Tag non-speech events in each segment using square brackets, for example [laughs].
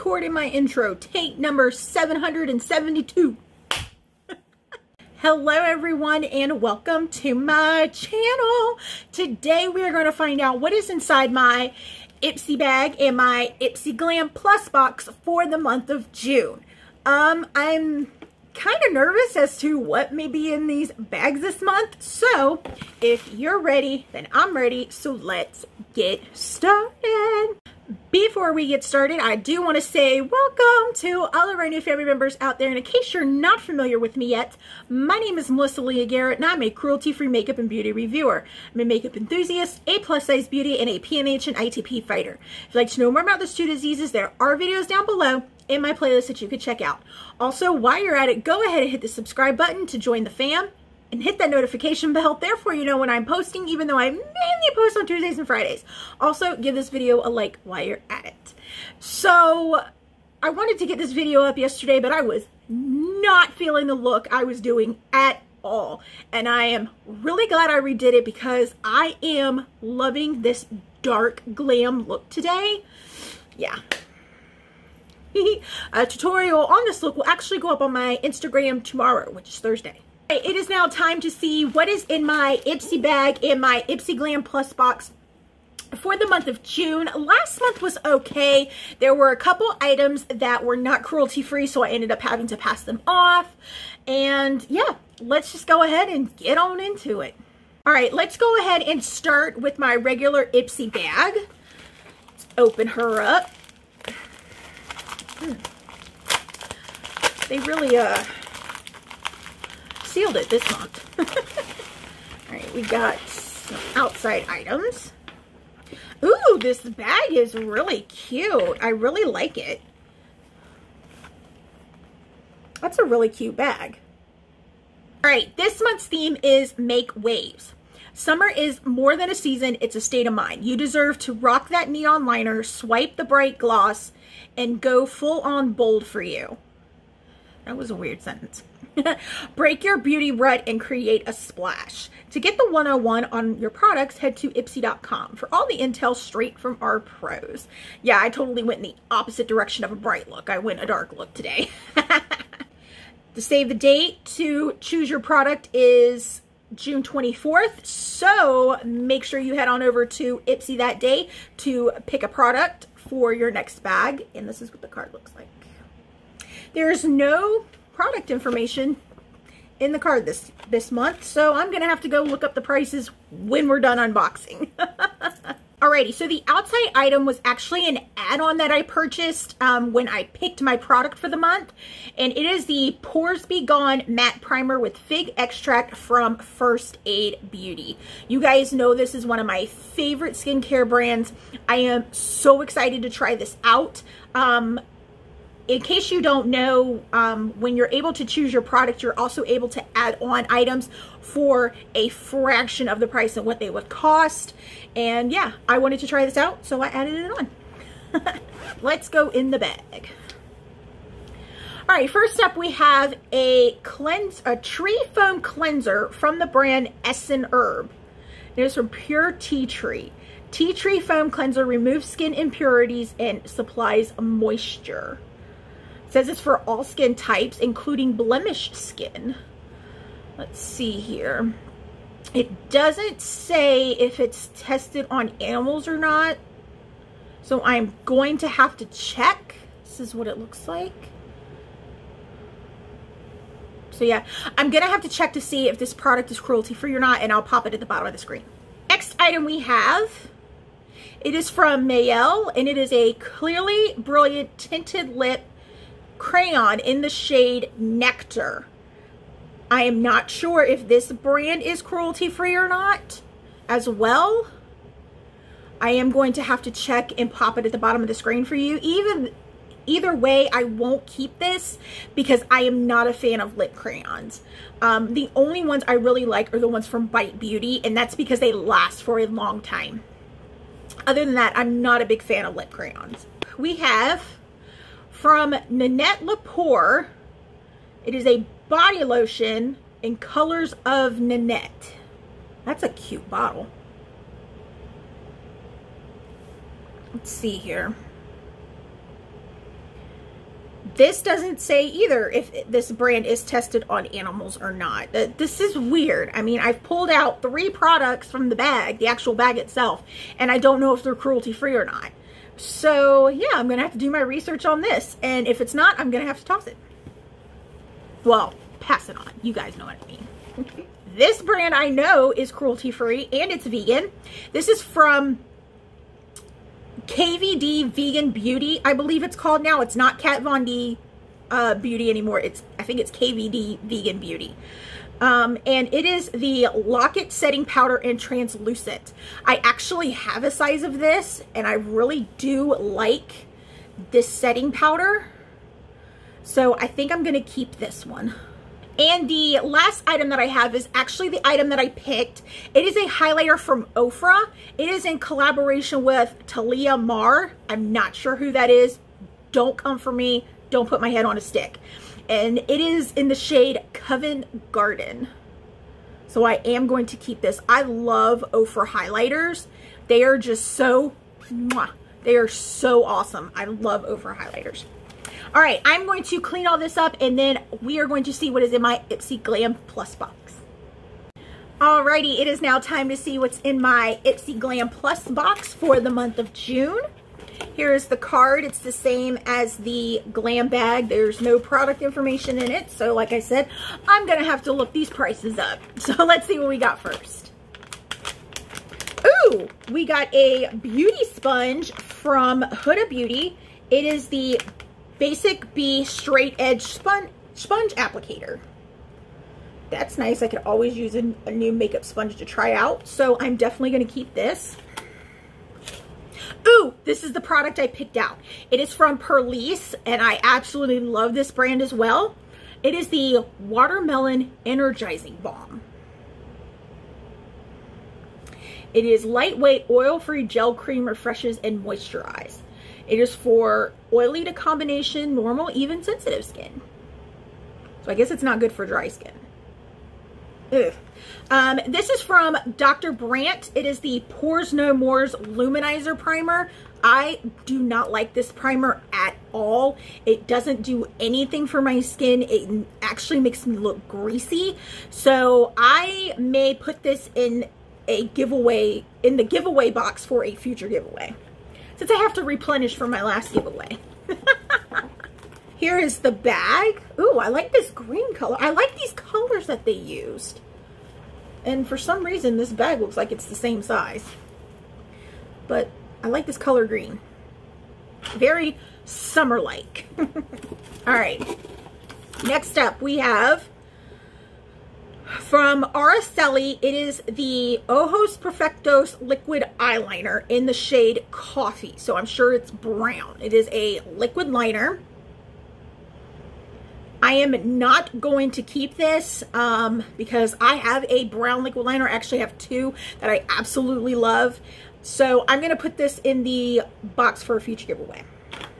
chord in my intro, take number 772. [laughs] Hello everyone and welcome to my channel. Today we are going to find out what is inside my Ipsy bag and my Ipsy Glam Plus box for the month of June. Um, I'm kind of nervous as to what may be in these bags this month. So if you're ready, then I'm ready. So let's get started. Before we get started, I do want to say welcome to all of our new family members out there. And in case you're not familiar with me yet, my name is Melissa Leah Garrett and I'm a cruelty-free makeup and beauty reviewer. I'm a makeup enthusiast, a plus-size beauty, and a PNH and ITP fighter. If you'd like to know more about those two diseases, there are videos down below in my playlist that you could check out. Also, while you're at it, go ahead and hit the subscribe button to join the fam and hit that notification bell. Therefore, you know when I'm posting, even though I mainly post on Tuesdays and Fridays. Also, give this video a like while you're at it. So, I wanted to get this video up yesterday, but I was not feeling the look I was doing at all. And I am really glad I redid it because I am loving this dark glam look today. Yeah. [laughs] a tutorial on this look will actually go up on my Instagram tomorrow, which is Thursday. It is now time to see what is in my Ipsy bag in my Ipsy Glam Plus box for the month of June. Last month was okay. There were a couple items that were not cruelty free, so I ended up having to pass them off. And yeah, let's just go ahead and get on into it. All right, let's go ahead and start with my regular Ipsy bag. Let's open her up. Hmm. They really, uh, sealed it this month. [laughs] All right, we got some outside items. Ooh, this bag is really cute. I really like it. That's a really cute bag. All right, this month's theme is Make Waves. Summer is more than a season, it's a state of mind. You deserve to rock that neon liner, swipe the bright gloss, and go full on bold for you. That was a weird sentence. [laughs] Break your beauty rut and create a splash. To get the 101 on your products, head to ipsy.com for all the intel straight from our pros. Yeah, I totally went in the opposite direction of a bright look. I went a dark look today. [laughs] to save the date to choose your product is June 24th. So make sure you head on over to Ipsy that day to pick a product for your next bag. And this is what the card looks like. There's no product information in the card this this month, so I'm going to have to go look up the prices when we're done unboxing. [laughs] Alrighty, so the outside item was actually an add-on that I purchased um, when I picked my product for the month. And it is the Pores Be Gone Matte Primer with Fig Extract from First Aid Beauty. You guys know this is one of my favorite skincare brands. I am so excited to try this out. Um, in case you don't know, um, when you're able to choose your product, you're also able to add on items for a fraction of the price of what they would cost. And yeah, I wanted to try this out, so I added it on. [laughs] Let's go in the bag. All right, first up we have a cleanse, a tree foam cleanser from the brand Essenherb. It is from Pure Tea Tree. Tea Tree Foam Cleanser removes skin impurities and supplies moisture. It says it's for all skin types, including blemished skin. Let's see here. It doesn't say if it's tested on animals or not. So I'm going to have to check. This is what it looks like. So yeah, I'm going to have to check to see if this product is cruelty free or not, and I'll pop it at the bottom of the screen. Next item we have, it is from Mielle, and it is a clearly brilliant tinted lip crayon in the shade Nectar. I am not sure if this brand is cruelty free or not as well. I am going to have to check and pop it at the bottom of the screen for you. Even either way, I won't keep this because I am not a fan of lip crayons. Um, the only ones I really like are the ones from Bite Beauty, and that's because they last for a long time. Other than that, I'm not a big fan of lip crayons. We have from Nanette Lepore. It is a body lotion in colors of Nanette. That's a cute bottle. Let's see here. This doesn't say either if this brand is tested on animals or not. This is weird. I mean, I've pulled out three products from the bag, the actual bag itself, and I don't know if they're cruelty free or not. So yeah, I'm to have to do my research on this. And if it's not, I'm to have to toss it. Well, pass it on. You guys know what I mean. [laughs] this brand I know is cruelty free and it's vegan. This is from KVD Vegan Beauty, I believe it's called now. It's not Kat Von D uh, Beauty anymore. It's I think it's KVD Vegan Beauty. Um, and it is the Lock-It Setting Powder and Translucent. I actually have a size of this, and I really do like this setting powder. So I think I'm to keep this one. And the last item that I have is actually the item that I picked. It is a highlighter from Ofra. It is in collaboration with Talia Mar. I'm not sure who that is. Don't come for me. Don't put my head on a stick. And it is in the shade Covent Garden. So I am going to keep this. I love Ofra highlighters. They are just so, mwah, they are so awesome. I love Ofra highlighters. All right, I'm going to clean all this up and then we are going to see what is in my Ipsy Glam Plus box. Alrighty, it is now time to see what's in my Ipsy Glam Plus box for the month of June. Here is the card. It's the same as the Glam bag. There's no product information in it. So like I said, I'm going to have to look these prices up. [laughs] So let's see what we got first. Ooh, we got a beauty sponge from Huda Beauty. It is the Basic B Straight Edge Sponge, sponge Applicator. That's nice. I could always use a, a new makeup sponge to try out. So I'm definitely going to keep this. Ooh, this is the product I picked out. It is from Purlisse, and I absolutely love this brand as well. It is the Watermelon Energizing Balm. It is lightweight, oil-free gel cream, refreshes, and moisturize. It is for oily to combination, normal, even sensitive skin. So I guess it's not good for dry skin. Ugh. Um, this is from Dr. Brandt. It is the Pores No More's Luminizer Primer. I do not like this primer at all. It doesn't do anything for my skin. It actually makes me look greasy. So I may put this in a giveaway, in the giveaway box for a future giveaway since I have to replenish for my last giveaway. [laughs] Here is the bag. Ooh, I like this green color. I like these colors that they used. And for some reason, this bag looks like it's the same size. But I like this color green. Very summer-like. [laughs] All right. Next up, we have from Araceli, it is the Ojos Perfectos Liquid Eyeliner in the shade Coffee. So I'm sure it's brown. It is a liquid liner. I am not going to keep this um, because I have a brown liquid liner. I actually have two that I absolutely love. So I'm going to put this in the box for a future giveaway.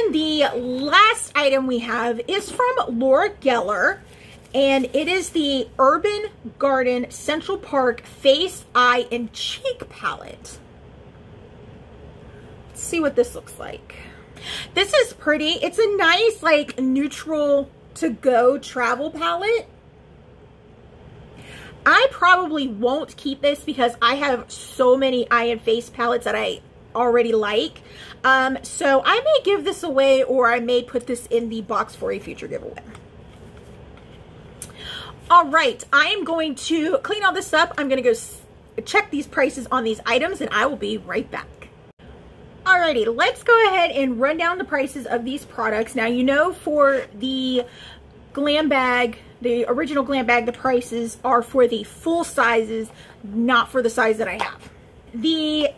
And the last item we have is from Laura Geller and it is the Urban Garden Central Park Face, Eye, and Cheek Palette. Let's see what this looks like. This is pretty. It's a nice, like, neutral to-go travel palette. I probably won't keep this because I have so many eye and face palettes that I already like. Um, so I may give this away or I may put this in the box for a future giveaway. All right, I am going to clean all this up. I'm going to go check these prices on these items and I will be right back. Alrighty, let's go ahead and run down the prices of these products. Now, you know for the Glam Bag, the original Glam Bag, the prices are for the full sizes, not for the size that I have. The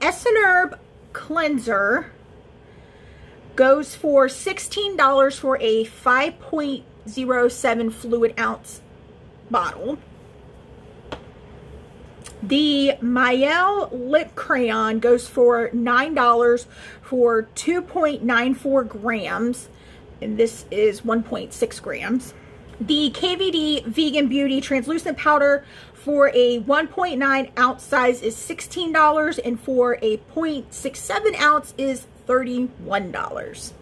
Essenherb Cleanser goes for $16 for a 5.07 fluid ounce bottle. The Mielle Lip Crayon goes for $9 for 2.94 grams. And this is 1.6 grams. The KVD Vegan Beauty Translucent Powder for a 1.9 ounce size is $16 and for a 0.67 ounce is $31.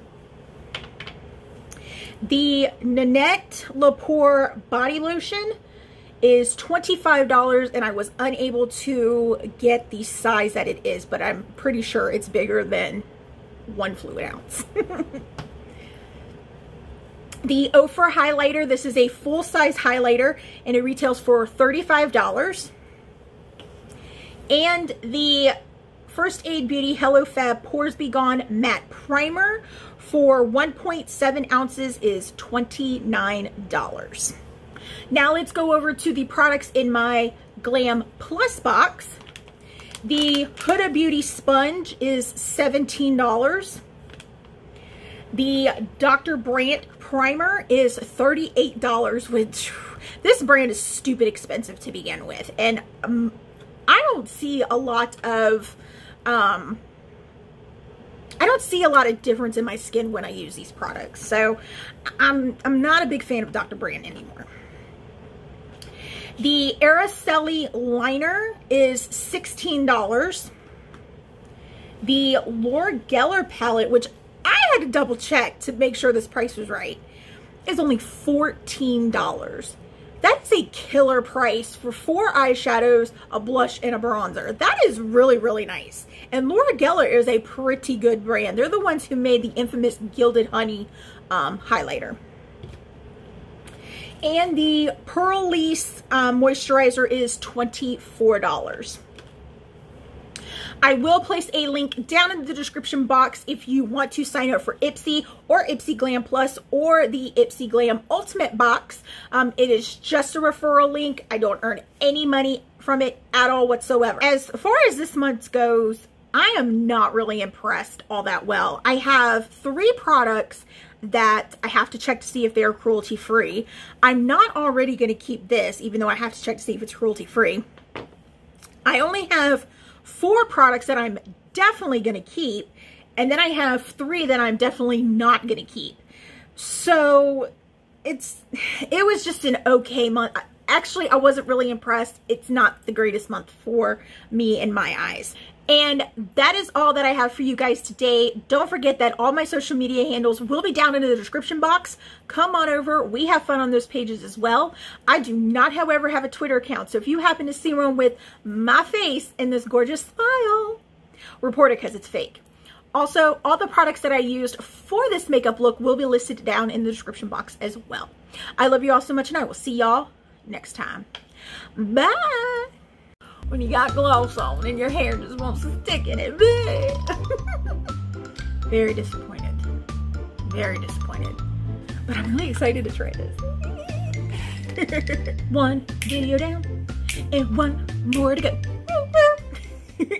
The Nanette Lepore body lotion is $25 and I was unable to get the size that it is, but I'm pretty sure it's bigger than one fluid ounce. [laughs] the Ofra highlighter, this is a full-size highlighter and it retails for $35. And the First Aid Beauty Hello Fab Pores Be Gone Matte Primer for 1.7 ounces is $29. Now let's go over to the products in my Glam Plus box. The Huda Beauty Sponge is $17. The Dr. Brandt Primer is $38, which this brand is stupid expensive to begin with. And um, I don't see a lot of um, I don't see a lot of difference in my skin when I use these products. So I'm, I'm not a big fan of Dr. Brandt anymore. The Araceli liner is $16. The Laura Geller palette, which I had to double check to make sure this price was right, is only $14. That's a killer price for four eyeshadows, a blush, and a bronzer. That is really, really nice. And Laura Geller is a pretty good brand. They're the ones who made the infamous Gilded Honey um, highlighter. And the Purlisse um, moisturizer is $24. I will place a link down in the description box if you want to sign up for Ipsy or Ipsy Glam Plus or the Ipsy Glam Ultimate box. Um, it is just a referral link. I don't earn any money from it at all whatsoever. As far as this month goes, I am not really impressed all that well. I have three products that I have to check to see if they're cruelty free. I'm not already going to keep this, even though I have to check to see if it's cruelty free. I only have four products that I'm definitely going to keep. And then I have three that I'm definitely not going to keep. So it's, [sighs] it was just an okay month. Actually, I wasn't really impressed. It's not the greatest month for me in my eyes. And that is all that I have for you guys today. Don't forget that all my social media handles will be down in the description box. Come on over. We have fun on those pages as well. I do not, however, have a Twitter account. So if you happen to see one with my face in this gorgeous smile, report it because it's fake. Also, all the products that I used for this makeup look will be listed down in the description box as well. I love you all so much and I will see y'all next time. Bye! when you got gloss on and your hair just wants to stick in it. [laughs] Very disappointed. Very disappointed. But I'm really excited to try this. [laughs] one video down and one more to go. [laughs]